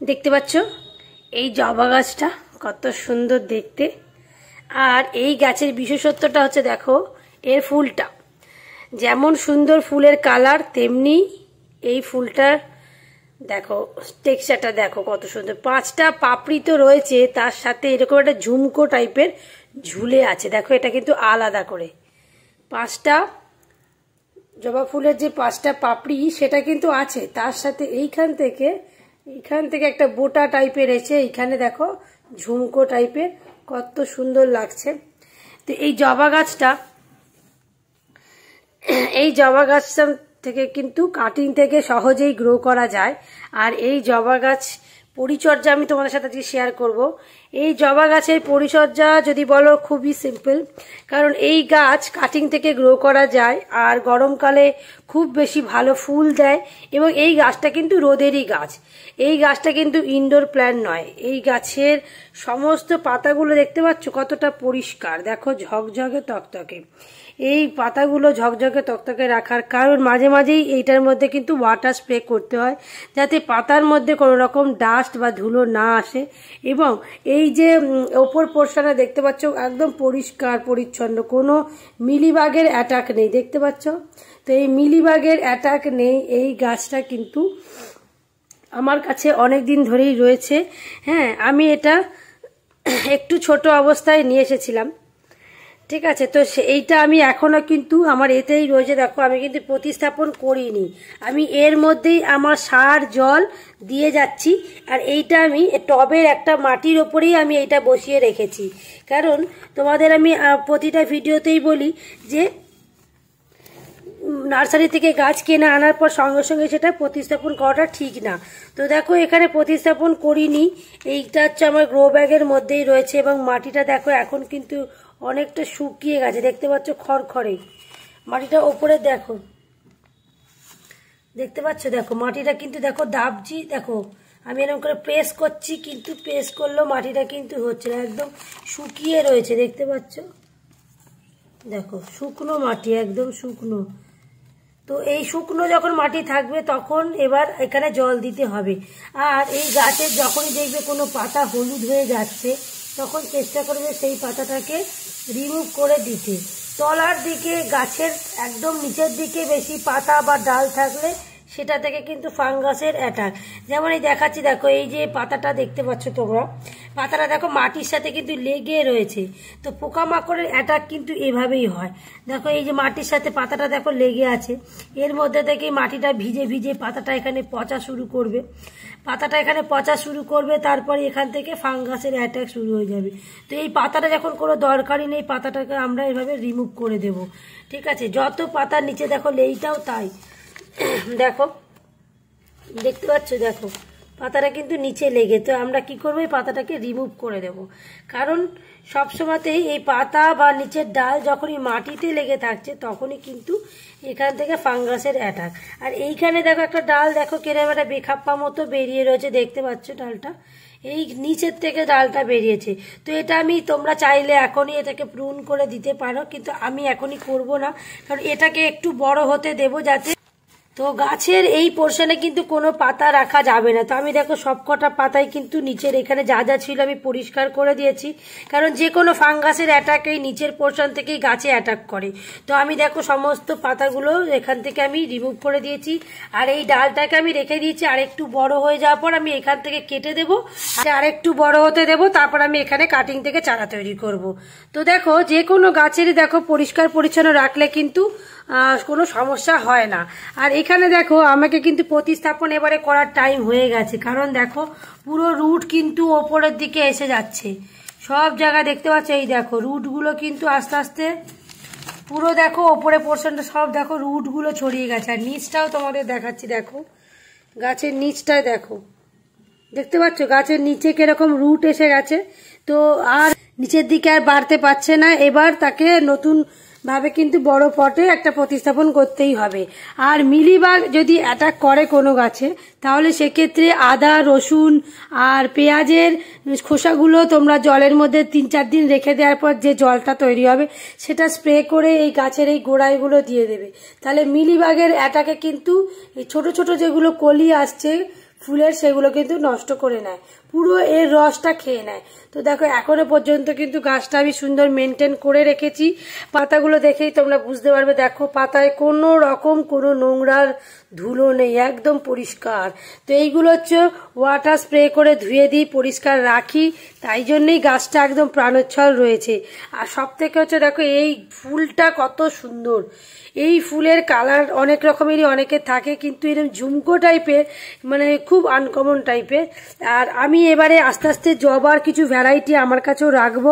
দেখতে পাচ্ছ? এই জবা গাছটা কত সুন্দর দেখতে। আর এই গাছের বিশেষত্বটা হচ্ছে দেখো, এর ফুলটা। যেমন সুন্দর ফুলের কালার, তেমনি এই ফুলটার দেখো টেক্সচারটা দেখো কত সুন্দর। পাঁচটা পাপড়ি তো রয়েছে, তার সাথে এরকম একটা ঝুমকো টাইপের ঝুলে আছে। দেখো, এটা কিন্তু আলাদা করে। পাঁচটা জবা ফুলের যে পাঁচটা পাপড়ি, সেটা কিন্তু আছে। তার সাথে এইখান থেকে এইখান থেকে একটা বোটা টাইপের এসে এখানে দেখো ঝুমকো টাইপের কত সুন্দর লাগছে। তো এই জবা গাছটা, এই জবা গাছটা থেকে কিন্তু কাটিং থেকে সহজেই গ্রো করা যায়। আর এই জবা গাছ পরিচর্যা আমি তোমাদের সাথে আজকে শেয়ার করব। এই জবা গাছের পরিচর্যা যদি বলো, খুবই সিম্পল কারণ এই গাছ কাটিং থেকে গ্রো করা যায় আর গরমকালে খুব বেশি ভালো ফুল দেয় এবং এই গাছটা কিন্তু রোদেরই গাছ। এই গাছটা কিন্তু ইনডোর প্ল্যান্ট নয়। এই গাছের সমস্ত পাতাগুলো দেখতে পাচ্ছ কতটা পরিষ্কার। দেখো ঝকঝকে তকতকে। এই পাতাগুলো ঝকঝকে তকতকে রাখার কারণ মাঝে মাঝেই এইটার মধ্যে কিন্তু ওয়াটার স্প্রে করতে হয়, যাতে পাতার মধ্যে কোনো রকম ডাস্ট বা ধুলো না আসে। এবং এই যে ওপর পোর্শনে দেখতে পাচ্ছ, একদম পরিষ্কার, পরিচ্ছন্ন, কোনো মিলিবাগের অ্যাটাক নেই, দেখতে পাচ্ছ? তো এই মিলিবাগের অ্যাটাক নেই, এই গাছটা কিন্তু আমার কাছে অনেক দিন ধরেই রয়েছে। হ্যাঁ আমি এটা একটু ছোট অবস্থায় নিয়ে এসেছিলাম। ঠিক আছে, তো এইটা আমি এখনও কিন্তু আমার এতেই রয়েছে। দেখো, আমি কিন্তু প্রতিস্থাপন করিনি। আমি এর মধ্যেই আমার সার, জল দিয়ে যাচ্ছি, আর এইটা আমি টবের একটা মাটির ওপরেই আমি এইটা বসিয়ে রেখেছি। কারণ তোমাদের আমি প্রতিটা ভিডিওতেই বলি যে, নার্সারি থেকে গাছ কিনে আনার পর সঙ্গে সঙ্গে সেটা প্রতিস্থাপন করাটা ঠিক না। তো দেখো, এখানে প্রতিস্থাপন করিনি। এইটা হচ্ছে আমার গ্রো ব্যাগের মধ্যেই রয়েছে এবং মাটিটা দেখো, এখন কিন্তু অনেকটা শুকিয়ে গেছে। দেখতে পাচ্ছ খড়খড়ে। মাটিটা ওপরে দেখো। দেখতে পাচ্ছ? দেখো, মাটিটা কিন্তু দেখো দাবজি দেখো। আমি এরকম করে প্রেস করছি, কিন্তু প্রেস করলেও মাটিটা কিন্তু হচ্ছে না। একদম শুকিয়ে রয়েছে, দেখতে পাচ্ছ? দেখো, শুকনো মাটি, একদম শুকনো। তো এই শুকনো যখন মাটি থাকবে, তখন এবার এখানে জল দিতে হবে। আর এই গাছের যখনই দেখবে কোনো পাতা হলুদ হয়ে যাচ্ছে তখন চেষ্টা করবে সেই পাতাটাকে রিমুভ করে দিতে। তলার দিকে, গাছের একদম নিচের দিকে বেশি পাতা বা ডাল থাকলে সেটা থেকে কিন্তু ফাঙ্গাসের অ্যাটাক যেমন এই দেখাচ্ছি, দেখো, এই যে পাতাটা দেখতে পাচ্ছ তোমরা, পাতাটা দেখো মাটির সাথে কিন্তু লেগে রয়েছে। তো পোকামাকড়ের অ্যাটাক কিন্তু এভাবেই হয়। দেখো, এই যে মাটির সাথে পাতাটা দেখো লেগে আছে। এর মধ্যে থেকে মাটিটা ভিজে ভিজে পাতাটা এখানে পচা শুরু করবে। পাতাটা এখানে পচা শুরু করবে, তারপরে এখান থেকে ফাঙ্গাসের অ্যাটাক শুরু হয়ে যাবে। তো এই পাতাটা যখন কোনো দরকারই নেই, পাতাটাকে আমরা এভাবে রিমুভ করে দেব। ঠিক আছে? যত পাতার নিচে দেখো লেইটাও তাই। দেখো, দেখতে পাচ্ছ, দেখো, পাতাটা কিন্তু নিচে লেগে, তো আমরা কি করব, এই পাতাটাকে রিমুভ করে দেব। কারণ সবসময়তেই এই পাতা বা নিচের ডাল যখনই মাটিতে লেগে থাকছে, তখনই কিন্তু এখান থেকে ফাঙ্গাসের অ্যাটাক আর এইখানে দেখো একটা ডাল, দেখো কেরম একটা বেখাপ্পা মতো বেরিয়ে রয়েছে, দেখতে পাচ্ছ ডালটা? এই নিচের থেকে ডালটা বেরিয়েছে। তো এটা আমি, তোমরা চাইলে এখনই এটাকে প্রুন করে দিতে পারো, কিন্তু আমি এখনই করব না, কারণ এটাকে একটু বড় হতে দেবো যাতে তো গাছের এই পোর্শনে কিন্তু কোনো পাতা রাখা যাবে না। তো আমি দেখো সবকটা পাতাই কিন্তু নিচের এখানে যা যা ছিল আমি পরিষ্কার করে দিয়েছি। কারণ যে কোনো ফাঙ্গাসের অ্যাটাক এই নিচের পোর্শন থেকেই গাছে অ্যাটাক করে। তো আমি দেখো সমস্ত পাতাগুলো এখান থেকে আমি রিমুভ করে দিয়েছি। আর এই ডালটাকে আমি রেখে দিয়েছি। আর একটু বড় হয়ে যাওয়ার পর আমি এখান থেকে কেটে দেবো। আর একটু বড় হতে দেবো, তারপর আমি এখানে কাটিং থেকে চারা তৈরি করব। তো দেখো যে কোনো গাছেরই দেখো পরিষ্কার পরিচ্ছন্ন রাখলে কিন্তু কোনো সমস্যা হয় না। আর এখানে দেখো, আমাকে কিন্তু প্রতিস্থাপন এবারে করার টাইম হয়ে গেছে। কারণ দেখো, পুরো রুট কিন্তু ওপরের দিকে এসে যাচ্ছে। সব জায়গায় দেখতে পাচ্ছ, এই দেখো রুটগুলো কিন্তু আস্তে আস্তে পুরো দেখো, ওপরে পোর্শনটা সব দেখো রুটগুলো ছড়িয়ে গেছে। আর নিচটাও তোমাদের দেখাচ্ছি, দেখো। গাছের নিচটায় দেখো। দেখতে পাচ্ছ, গাছের নিচে কীরকম রুট এসে গেছে। তো আর নিচের দিকে আর বাড়তে পারছে না। এবার তাকে নতুন ভাবে কিন্তু বড় পটে একটা প্রতিস্থাপন করতেই হবে। আর মিলিবাগ যদি অ্যাটাক করে কোনো গাছে, তাহলে সেক্ষেত্রে আদা, রসুন আর পেঁয়াজের খোসাগুলো তোমরা জলের মধ্যে তিন চার দিন রেখে দেওয়ার পর যে জলটা তৈরি হবে, সেটা স্প্রে করে এই গাছের এই গোড়াইগুলো দিয়ে দেবে। তাহলে মিলিবাগের অ্যাটাকে কিন্তু ছোট ছোট যেগুলো কলি আসছে, ফুলের সেগুলো কিন্তু নষ্ট করে নেয়। পুরো এর রসটা খেয়ে নেয়। তো দেখো, এখনও পর্যন্ত কিন্তু গাছটা আমি সুন্দর মেনটেন করে রেখেছি। পাতাগুলো দেখেই তোমরা বুঝতে পারবে, দেখো পাতায় কোনো রকম কোনো নোংরার ধুলো নেই, একদম পরিষ্কার। তো এইগুলো হচ্ছে ওয়াটার স্প্রে করে ধুয়ে দিই, পরিষ্কার রাখি। তাই জন্যই গাছটা একদম প্রাণোচ্ছল রয়েছে। আর সব থেকে হচ্ছে দেখো, এই ফুলটা কত সুন্দর। এই ফুলের কালার অনেক রকমেরই অনেকের থাকে, কিন্তু এরকম ঝুমকো টাইপের মানে খুব আনকমন টাইপের আর আমি এবারে আস্তে আস্তে জবার কিছু ভ্যারাইটি আমার কাছেও রাখব।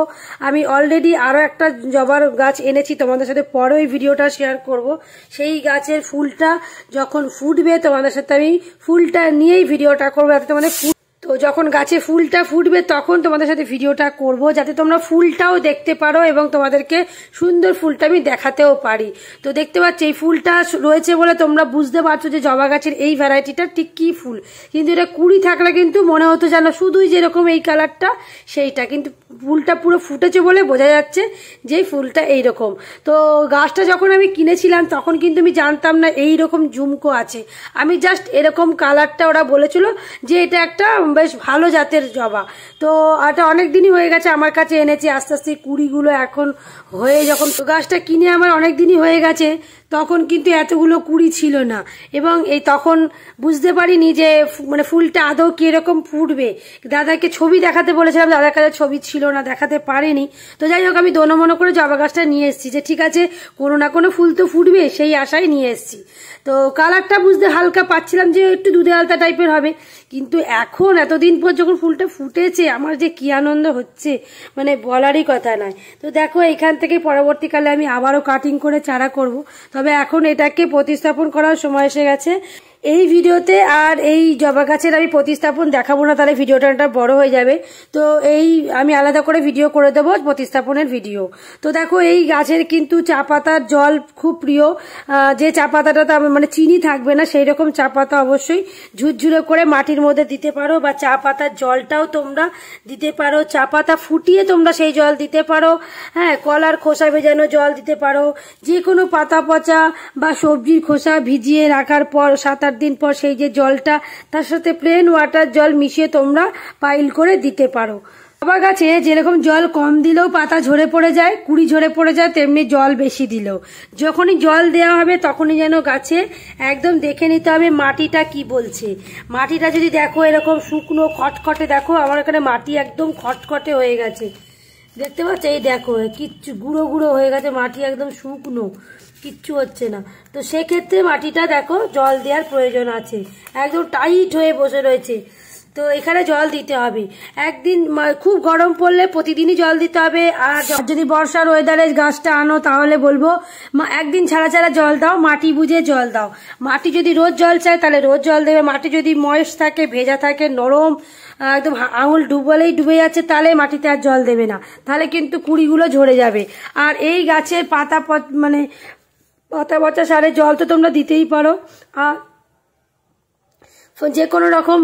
আমি অলরেডি আরও একটা জবার গাছ এনেছি, তোমাদের সাথে পরে ওই ভিডিওটা শেয়ার করব। সেই গাছের ফুলটা যখন ফুটবে, তোমাদের সাথে আমি ফুলটা নিয়েই ভিডিওটা করব। এত ফুল তো যখন গাছে ফুলটা ফুটবে তখন তোমাদের সাথে ভিডিওটা করব, যাতে তোমরা ফুলটাও দেখতে পারো এবং তোমাদেরকে সুন্দর ফুলটা আমি দেখাতেও পারি। তো দেখতে পাচ্ছ, এই ফুলটা রয়েছে বলে তোমরা বুঝতে পারছ যে জবা গাছের এই ভ্যারাইটিটা ঠিক কী ফুল। কিন্তু এটা কুড়ি থাকলে কিন্তু মনে হতো যেন শুধুই যেরকম এই কালারটা, সেইটা। কিন্তু ফুলটা পুরো ফুটেছে বলে বোঝা যাচ্ছে যে ফুলটা এই রকম তো গাছটা যখন আমি কিনেছিলাম তখন কিন্তু আমি জানতাম না এই রকম ঝুমকো আছে। আমি জাস্ট এরকম কালারটা ওরা বলেছিল যে এটা একটা বেশ ভালো জাতের জবা। তো এটা অনেক দিনই হয়ে গেছে আমার কাছে এনেছি, আস্তে আস্তে কুড়িগুলো এখন হয়ে যখন গাছটা কিনে আমার অনেক দিনই হয়ে গেছে, তখন কিন্তু এতগুলো কুড়ি ছিল না। এবং এই তখন বুঝতে পারিনি যে মানে ফুলটা আদৌ কীরকম ফুটবে। দাদাকে ছবি দেখাতে বলেছিলাম, দাদার কাছে ছবি ছিল না, দেখাতে পারেনি। তো যাই হোক, আমি দোনো মনো করে জবা গাছটা নিয়ে এসেছি যে ঠিক আছে, কোনো না কোনো ফুল তো ফুটবে, সেই আশায় নিয়ে এসেছি। তো কালারটা বুঝতে হালকা পাচ্ছিলাম যে একটু দুধে আলতা টাইপের হবে। কিন্তু এখন এতদিন পর যখন ফুলটা ফুটেছে, আমার যে কী আনন্দ হচ্ছে মানে বলারই কথা নয়। তো দেখো এখান থেকে পরবর্তীকালে আমি আবারও কাটিং করে চারা করব। তবে এখন এটাকে প্রতিস্থাপন করার সময় এসে গেছে। এই ভিডিওতে আর এই জবা গাছের আমি প্রতিস্থাপন দেখাবো না, তাহলে ভিডিওটা বড় হয়ে যাবে। তো এই আমি আলাদা করে ভিডিও করে দেবো প্রতিস্থাপনের ভিডিও তো দেখো, এই গাছের কিন্তু চা পাতার জল খুব প্রিয়। যে চা পাতাটা মানে চিনি থাকবে না, সেই রকম চা পাতা অবশ্যই ঝুরঝুরে করে মাটির মধ্যে দিতে পারো বা চা পাতার জলটাও তোমরা দিতে পারো। চা পাতা ফুটিয়ে তোমরা সেই জল দিতে পারো। হ্যাঁ কলার খোসা ভেজানো জল দিতে পারো। যে কোনো পাতা পচা বা সবজির খোসা ভিজিয়ে রাখার পর সাত আট দিন পর সেই যে জলটা, তার সাথে প্লেন ওয়াটার জল মিশিয়ে তোমরা পাইল করে দিতে পারো। জবা গাছে যেরকম জল কম দিলেও পাতা ঝরে পড়ে যায়, কুড়ি ঝরে পড়ে যায়, তেমনি জল বেশি দিলেও। যখনই জল দেওয়া হবে, তখনই যেন গাছে একদম দেখে নিতে হবে মাটিটা কি বলছে। মাটিটা যদি দেখো এরকম শুকনো, খটখটে, দেখো আমার এখানে মাটি একদম খটখটে হয়ে গেছে। দেখতে পাচ্ছ? এই দেখো, কিচ্ছু, গুঁড়ো গুঁড়ো হয়ে গেছে, মাটি একদম শুকনো। কিচ্ছু হচ্ছে না। তো সেক্ষেত্রে মাটিটা দেখো, জল দেওয়ার প্রয়োজন আছে। একদম টাইট হয়ে বসে রয়েছে। তো এখানে জল দিতে হবে। একদিন খুব গরম পড়লে প্রতিদিনই জল দিতে হবে। আর যদি বর্ষার ওয়েদারে গাছটা আনো, তাহলে বলব একদিন ছাড়া ছাড়া জল দাও, মাটি বুঝে জল দাও। মাটি যদি রোজ জল চায়, তাহলে রোজ জল দেবে। মাটি যদি ময়েস থাকে, ভেজা থাকে, নরম, একদম আঙুল ডুবলেই ডুবে যাচ্ছে, তাহলে মাটিতে আর জল দেবে না। তাহলে কিন্তু কুড়িগুলো ঝরে যাবে। আর এই গাছের পাতা মানে পাতা পচা সারে জল তো তোমরা দিতেই পারো। আর যে কোনো রকম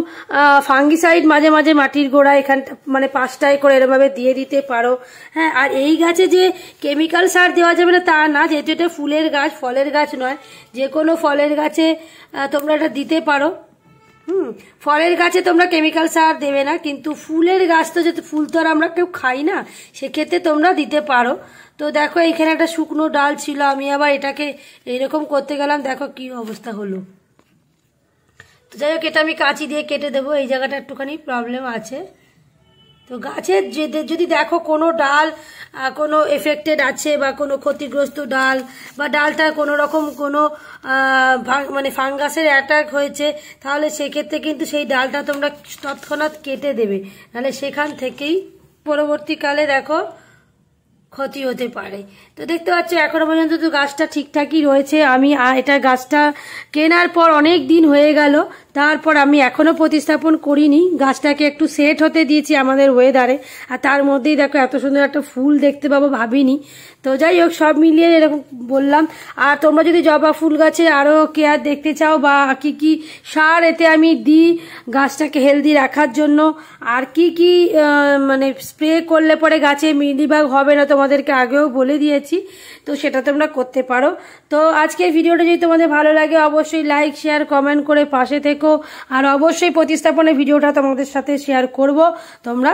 ফাঙ্গিসাইড মাঝে মাঝে মাটির গোড়া এখানটা মানে পাঁচটায় করে এরমভাবে দিয়ে দিতে পারো। হ্যাঁ আর এই গাছে যে কেমিক্যাল সার দেওয়া যাবে না, তা না, যেহেতু এটা ফুলের গাছ, ফলের গাছ নয়, যে কোনো ফলের গাছে তোমরা এটা দিতে পারো। হুম, ফলের গাছে তোমরা কেমিক্যাল সার দেবে না, কিন্তু ফুলের গাছ তো যেহেতু ফুল তো আর আমরা কেউ খাই না, সেক্ষেত্রে তোমরা দিতে পারো। তো দেখো, এইখানে একটা শুকনো ডাল ছিল, আমি আবার এটাকে এইরকম করতে গেলাম, দেখো কি অবস্থা হলো। তো যাই হোক, এটা আমি কাঁচি দিয়ে কেটে দেবো, এই জায়গাটা একটুখানি প্রবলেম আছে। তো গাছের যদি দেখো কোনো ডাল কোনো এফেক্টেড আছে বা কোনো ক্ষতিগ্রস্ত ডাল বা ডালটা কোনো রকম কোনো মানে ফাঙ্গাসের অ্যাটাক হয়েছে, তাহলে সেক্ষেত্রে কিন্তু সেই ডালটা তোমরা তৎক্ষণাৎ কেটে দেবে। নাহলে সেখান থেকেই পরবর্তীকালে দেখো ক্ষতি হতে পারে। তো দেখতে পাচ্ছ, এখনও পর্যন্ত তো গাছটা ঠিকঠাকই রয়েছে। আমি এটা গাছটা কেনার পর অনেক দিন হয়ে গেল। তারপর আমি এখনও প্রতিস্থাপন করিনি। গাছটাকে একটু সেট হতে দিয়েছি আমাদের ওয়েদারে আর তার মধ্যেই দেখো, এত সুন্দর একটা ফুল দেখতে পাবো ভাবিনি। তো যাই হোক, সব মিলিয়ে এরকম বললাম। আর তোমরা যদি জবা ফুল গাছে আরও কেয়ার দেখতে চাও বা কি কি সার এতে আমি দিই গাছটাকে হেলদি রাখার জন্য। আর কি কি মানে স্প্রে করলে পরে গাছে মিলিবাগ হবে না তোমার তোমাদেরকে আগেও বলে দিয়েছি, তো সেটা তোমরা করতে পারো। তো আজকের ভিডিওটা যদি তোমাদের ভালো লাগে, অবশ্যই লাইক শেয়ার কমেন্ট করে পাশে থেকো। আর অবশ্যই প্রতিস্থাপনের ভিডিওটা তোমাদের সাথে শেয়ার করব। তোমরা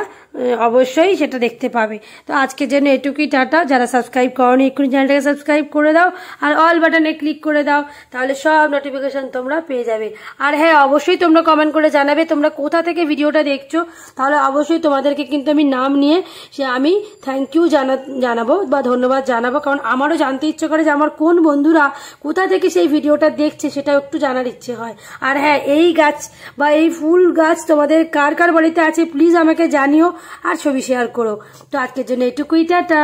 অবশ্যই সেটা দেখতে পাবে। তো আজকের জন্য এটুকুই, টাটা। যারা সাবস্ক্রাইব করনি, এক্ষুনি চ্যানেলটাকে সাবস্ক্রাইব করে দাও। আর অল বাটনে ক্লিক করে দাও, তাহলে সব নোটিফিকেশান তোমরা পেয়ে যাবে। আর হ্যাঁ অবশ্যই তোমরা কমেন্ট করে জানাবে তোমরা কোথা থেকে ভিডিওটা দেখছ। তাহলে অবশ্যই তোমাদেরকে কিন্তু আমি নাম নিয়ে সে আমি থ্যাংক ইউ জানা জানাব বা ধন্যবাদ জানাব, কারণ আমারও জানতে ইচ্ছে করে যে আমার কোন বন্ধুরা কোথা থেকে সেই ভিডিওটা দেখছে সেটা একটু জানার ইচ্ছে হয়। আর হ্যাঁ এই গাছ বা এই ফুল গাছ তোমাদের কার কার বাড়িতে আছে প্লিজ আমাকে জানিও আর ছবি শেয়ার করো। তো আজকের জন্য এটুকুই, টাটা।